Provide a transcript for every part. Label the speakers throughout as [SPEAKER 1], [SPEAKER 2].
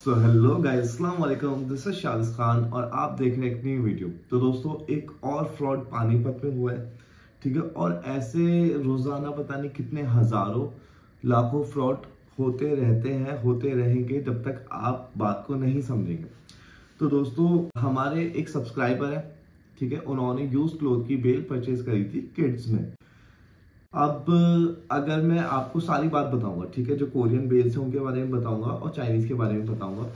[SPEAKER 1] सो hello guys वालेकुम this is Shahid Khan और आप देख रहे हैं एक नई वीडियो तो दोस्तों, एक और फ्रॉड पानीपत में हुआ है, ठीक है? और ऐसे रोज़ाना पता नहीं कितने हज़ारों, लाखों फ्रॉड होते रहते हैं, होते रहेंगे जब तक आप बात को नहीं समझेंगे। तो दोस्तों, हमारे एक सब्सक्राइबर है, ठीक है? उन्होंने यूज़ क्लोथ की बेल परचेज करी थी किड्स में। अब अगर मैं आपको सारी बात बताऊँगा ठीक है जो कोरियन बेल्स हैं उनके बारे में बताऊँगा और चाइनीज़ के बारे में बताऊँगा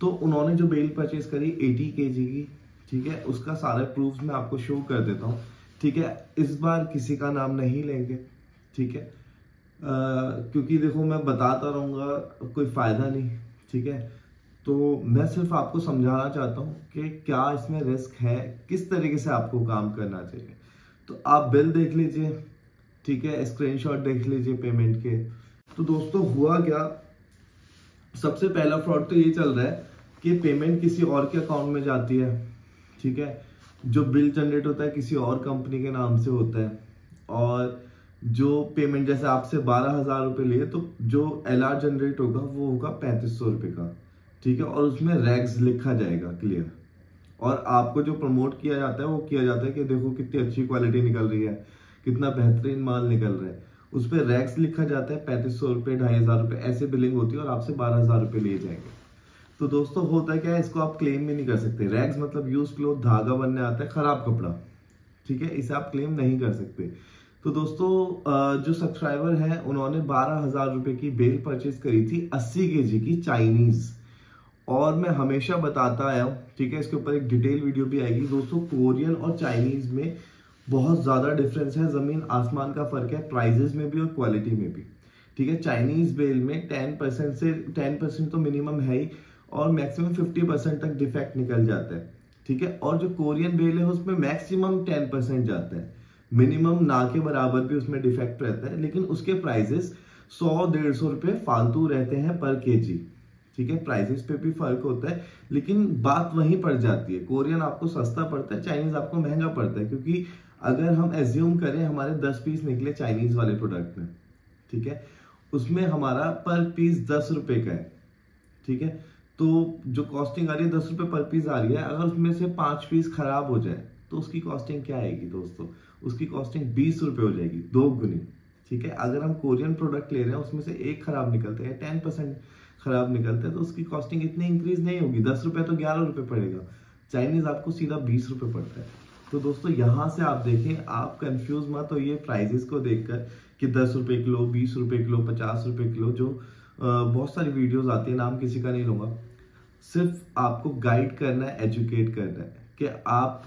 [SPEAKER 1] तो उन्होंने जो बेल परचेज करी एटी के की ठीक है उसका सारा प्रूफ मैं आपको शो कर देता हूँ ठीक है इस बार किसी का नाम नहीं लेंगे ठीक है आ, क्योंकि देखो मैं बताता रहूँगा कोई फ़ायदा नहीं ठीक है तो मैं सिर्फ़ आपको समझाना चाहता हूँ कि क्या इसमें रिस्क है किस तरीके से आपको काम करना चाहिए तो आप बिल देख लीजिए ठीक है स्क्रीनशॉट देख लीजिए पेमेंट के। तो दोस्तों, हुआ क्या? सबसे पहला फ्रॉड तो ये चल रहा है कि पेमेंट किसी और के अकाउंट में जाती है, ठीक है? जो बिल जनरेट होता है किसी और कंपनी के नाम से होता है। और जो पेमेंट जैसे आपसे बारह हज़ार रुपए लिए तो जो एल आर जनरेट होगा, वो होगा पैंतीस सौ रुपए का, ठीक है? और उसमें रैग्स लिखा जाएगा क्लियर और आपको जो प्रमोट किया जाता है, वो किया जाता है कि देखो कितनी अच्छी क्वालिटी निकल रही है। कितना बेहतरीन माल निकल रहा है। उस पर रैक्स लिखा जाता है, पैंतीस सौ रुपये ढाई हज़ार रुपये ऐसे बिलिंग होती है और आपसे बारह हज़ार रुपये लिए जाएँगे। तो दोस्तों, होता है क्या इसको आप क्लेम भी नहीं कर सकते। रैक्स मतलब यूज़ क्लोथ धागा बनने आता है, खराब कपड़ा। ठीक है, इसे आप क्लेम नहीं कर सकते। तो दोस्तों जो सब्सक्राइबर है, उन्होंने बारह हज़ार रुपए की बेल परचेज करी थी अस्सी के जी की चाइनीज़ और मैं हमेशा बताता आया हूँ, ठीक है, इसके ऊपर एक डिटेल वीडियो भी आएगी। दोस्तों कोरियन और चाइनीज़ में बहुत ज़्यादा डिफरेंस है, ज़मीन आसमान का फ़र्क है प्राइजेस में भी और क्वालिटी में भी। ठीक है चाइनीज़ बेल में टेन परसेंट से टेन परसेंट तो मिनिमम है ही और मैक्सिमम फिफ्टी परसेंट तक डिफेक्ट निकल जाता है। ठीक है, और जो कोरियन बेल है, उसमें मैक्सिमम टेन परसेंट जाता है। मिनिमम ना के बराबर भी उसमें डिफेक्ट रहता है, लेकिन उसके प्राइजेस सौ डेढ़ सौ रुपये फालतू रहते हैं पर के जी ठीक है? प्राइसेस पे भी फ़र्क होता है, लेकिन बात वहीं पड़ जाती है। कोरियन आपको सस्ता पड़ता है चाइनीज़ आपको महँगा पड़ता है, क्योंकि अगर हम एज्यूम करें हमारे दस पीस निकले चाइनीज़ वाले प्रोडक्ट में, ठीक है? उसमें हमारा पर पीस दस रुपए का है, ठीक है? तो जो कॉस्टिंग आ रही है, दस रुपए पर पीस आ रही है, अगर उसमें से पाँच पीस खराब हो जाए तो उसकी कॉस्टिंग क्या आएगी दोस्तों? उसकी कॉस्टिंग बीस रुपए हो जाएगी, दो गुनी, ठीक है? अगर हम कोरियन प्रोडक्ट ले रहे हैं, उसमें से एक खराब निकलते हैं टेन परसेंट खराब निकलते हैं तो उसकी कॉस्टिंग इतनी इंक्रीज नहीं होगी। दस रुपये तो ग्यारह रुपये पड़ेगा। चाइनीज़ आपको सीधा बीस रुपये पड़ता है। तो दोस्तों, यहाँ से आप देखें, आप कंफ्यूज मत हो ये प्राइजेस को देखकर कि दस रुपए किलो, बीस रुपए किलो, पचास रुपए किलो, जो बहुत सारी वीडियोस आती है, नाम किसी का नहीं लूँगा। सिर्फ़ आपको गाइड करना है एजुकेट करना है कि आप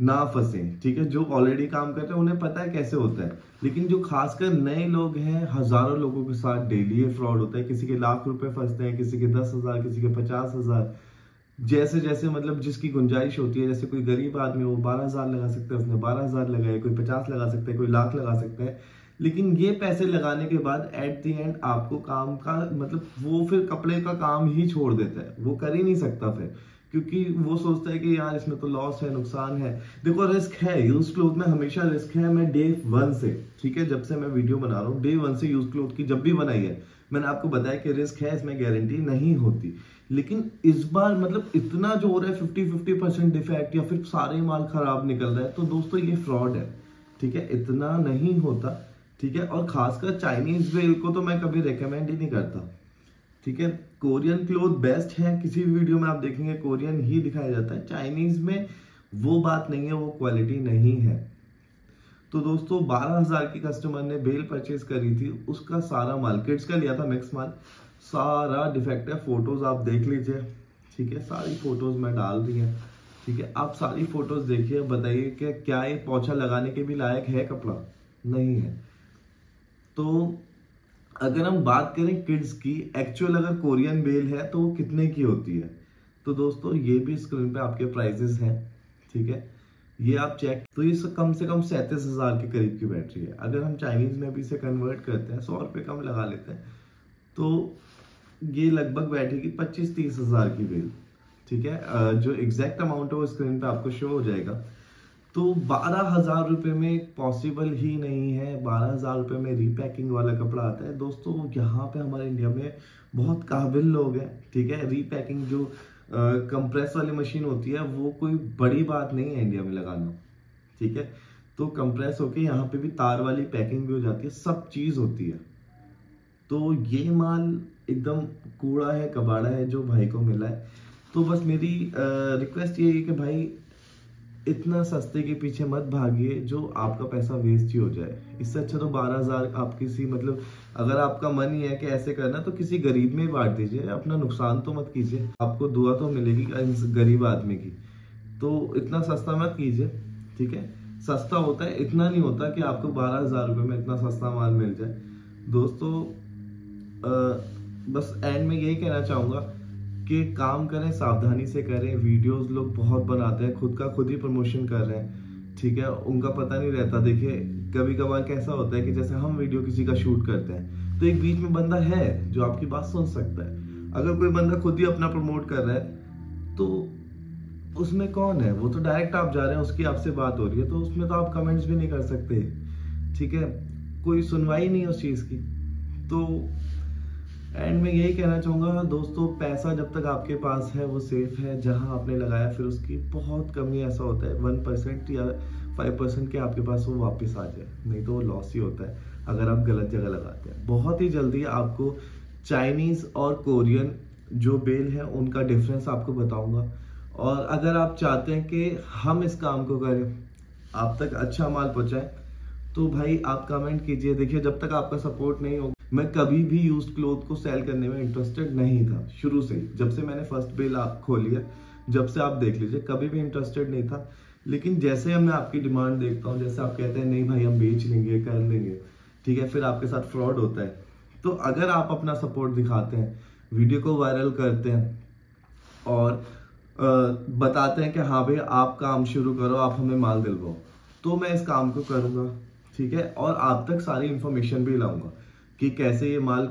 [SPEAKER 1] ना फंसे, ठीक है? जो ऑलरेडी काम करते हैं, उन्हें पता है कैसे होता है। लेकिन जो खासकर नए लोग हैं, हज़ारों लोगों के साथ डेली ये फ्रॉड होता है। किसी के लाख रुपए फंसते हैं, किसी के दस हज़ार, किसी के पचास हज़ार। जैसे जैसे मतलब जिसकी गुंजाइश होती है, जैसे कोई गरीब आदमी वो बारह हज़ार लगा सकता है, उसने बारह हज़ार लगाए, कोई पचास लगा सकता है, कोई लाख लगा सकता है। लेकिन ये पैसे लगाने के बाद एट दी एंड आपको काम का मतलब वो फिर कपड़े का काम ही छोड़ देता है। वो कर ही नहीं सकता फिर। क्योंकि वो सोचता है कि यार, इसमें तो लॉस है, नुकसान है। देखो रिस्क है यूज़ क्लोथ में हमेशा रिस्क है मैं डे वन से, ठीक है? जब से मैं वीडियो बना रहा हूँ डे वन से यूज़ क्लोथ की जब भी बनाई है, मैंने आपको बताया कि रिस्क है, इसमें गारंटी नहीं होती। लेकिन इस बार मतलब इतना जो हो रहा है फिफ्टी फिफ्टी परसेंट डिफेक्ट या फिर सारे माल खराब निकल रहा है तो दोस्तों, ये फ्रॉड है, ठीक है? इतना नहीं होता, ठीक है? और खासकर चाइनीज़ वेल को तो मैं कभी रिकमेंड ही नहीं करता। ठीक है? कोरियन क्लोथ बेस्ट है, किसी भी वीडियो में आप देखेंगे कोरियन ही दिखाया जाता है। चाइनीज़ में वो बात नहीं है, वो क्वालिटी नहीं है। तो दोस्तों, बारह हज़ार की कस्टमर ने बेल परचेज करी थी, उसका सारा माल किड्स का लिया था मिक्स माल। सारा डिफेक्ट है फ़ोटोज़ आप देख लीजिए। ठीक है? सारी फ़ोटोज़ मैं डाल दी है। ठीक है? आप सारी फ़ोटोज़ देखिए, बताइए कि क्या ये पोछा लगाने के भी लायक है कपड़ा? नहीं है। तो अगर हम बात करें किड्स की एक्चुअल अगर कोरियन बेल है तो वो कितने की होती है? तो दोस्तों, ये भी स्क्रीन पे आपके प्राइजेस हैं, ठीक है? ये आप चेक तो ये कम से कम सैंतीस हज़ार के करीब की बैटरी है। अगर हम चाइनीज़ में भी इसे कन्वर्ट करते हैं, सौ रुपये कम लगा लेते हैं तो ये लगभग बैठेगी पच्चीस तीस हज़ार की बेल ठीक है? जो एग्जैक्ट अमाउंट है वो स्क्रीन पे आपको शो हो जाएगा। तो बारह हज़ार रुपये में पॉसिबल ही नहीं है। बारह हज़ार रुपये में रीपैकिंग वाला कपड़ा आता है। दोस्तों, यहाँ पे हमारे इंडिया में बहुत काबिल लोग हैं, ठीक है? रीपैकिंग जो कंप्रेस वाली मशीन होती है, वो कोई बड़ी बात नहीं है इंडिया में लगाना, ठीक है? तो कंप्रेस होके यहाँ पे भी तार वाली पैकिंग भी हो जाती है, सब चीज़ होती है। तो ये माल एकदम कूड़ा है, कबाड़ा है, जो भाई को मिला है। तो बस मेरी रिक्वेस्ट ये है कि भाई इतना सस्ते के पीछे मत भागिए जो आपका पैसा वेस्ट ही हो जाए। इससे अच्छा तो बारह हज़ार आप किसी मतलब अगर आपका मन ही है कि ऐसे करना तो किसी गरीब में ही बांट दीजिए अपना नुकसान तो मत कीजिए। आपको दुआ तो मिलेगी गरीब आदमी की। तो इतना सस्ता मत कीजिए ठीक है? सस्ता होता है इतना नहीं होता कि आपको बारह हज़ार रुपये में इतना सस्ता माल मिल जाए। दोस्तों आ, बस एंड में यही कहना चाहूँगा कि काम करें, सावधानी से करें वीडियोस लोग बहुत बनाते हैं, खुद का खुद ही प्रमोशन कर रहे हैं, ठीक है? उनका पता नहीं रहता, देखिए कभी कभार कैसा होता है कि जैसे हम वीडियो किसी का शूट करते हैं तो एक बीच में बंदा है जो आपकी बात सुन सकता है। अगर कोई बंदा खुद ही अपना प्रमोट कर रहा है तो उसमें कौन है? वो तो डायरेक्ट आप जा रहे हैं, उसकी आपसे बात हो रही है तो उसमें तो आप कमेंट्स भी नहीं कर सकते, ठीक है? कोई सुनवाई नहीं है उस चीज़ की तो एंड मैं यही कहना चाहूँगा, दोस्तों, पैसा जब तक आपके पास है, वो सेफ़ है। जहाँ आपने लगाया, फिर उसकी बहुत कमी ऐसा होता है वन परसेंट या फाइव परसेंट के आपके पास वो वापस आ जाए। नहीं तो वो लॉस ही होता है, अगर आप गलत जगह लगाते हैं। बहुत ही जल्दी आपको चाइनीज़ और कोरियन जो बेल है, उनका डिफरेंस आपको बताऊँगा। और अगर आप चाहते हैं कि हम इस काम को करें, आप तक अच्छा माल पहुँचाए तो भाई आप कमेंट कीजिए। देखिए, जब तक आपका सपोर्ट नहीं होगा मैं कभी भी यूज़ क्लोथ को सेल करने में इंटरेस्टेड नहीं था शुरू से जब से मैंने फ़र्स्ट बिल आप खोली है जब से आप देख लीजिए कभी भी इंटरेस्टेड नहीं था। लेकिन जैसे मैं आपकी डिमांड देखता हूँ जैसे आप कहते हैं नहीं भाई हम बेच लेंगे कर लेंगे। ठीक है फिर आपके साथ फ्रॉड होता है। तो अगर आप अपना सपोर्ट दिखाते हैं वीडियो को वायरल करते हैं और आ, बताते हैं कि हाँ भाई आप काम शुरू करो आप हमें माल दिलवाओ तो मैं इस काम को करूँगा। ठीक है? और आप तक सारी इंफॉर्मेशन भी लाऊँगा। कि कैसे ये माल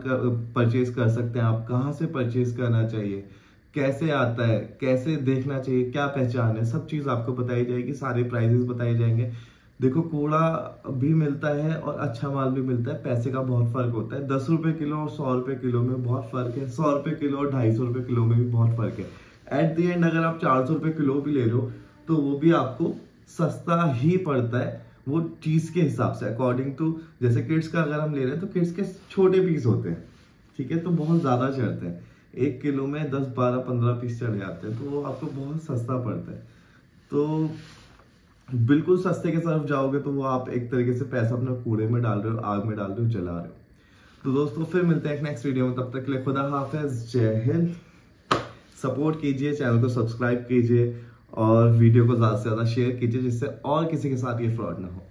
[SPEAKER 1] परचेज कर सकते हैं आप? कहाँ से परचेज करना चाहिए? कैसे आता है? कैसे देखना चाहिए? क्या पहचान है? सब चीज़ आपको बताई जाएगी, सारे प्राइजेस बताए जाएँगे। देखो, कूड़ा भी मिलता है और अच्छा माल भी मिलता है। पैसे का बहुत फ़र्क होता है। दस रुपए किलो और सौ रुपए किलो में बहुत फ़र्क है। सौ रुपए किलो और ढाई सौ रुपए किलो में भी बहुत फ़र्क है। एट दी एंड अगर आप चार सौ रुपए किलो भी ले हो तो वो भी आपको सस्ता ही पड़ता है। वो चीज़ के हिसाब से अकॉर्डिंग टू जैसे किड्स का अगर हम ले रहे हैं तो किड्स के छोटे पीस होते हैं, ठीक है? तो बहुत ज़्यादा चढ़ते हैं। एक किलो में दस, बारह, पंद्रह पीस चढ़ जाते हैं तो वो आपको बहुत सस्ता पड़ता है। तो बिल्कुल सस्ते के तरफ़ जाओगे तो वो आप एक तरीके से पैसा अपना कूड़े में डाल रहे हो, आग में डाल रहे हो, जला रहे हो। तो दोस्तों, फिर मिलते हैं नेक्स्ट वीडियो में, तब तक के लिए खुदा हाफिज, जय हिंद। सपोर्ट कीजिए, चैनल को सब्सक्राइब कीजिए और वीडियो को ज़्यादा से ज़्यादा शेयर कीजिए जिससे और किसी के साथ ये फ्रॉड ना हो।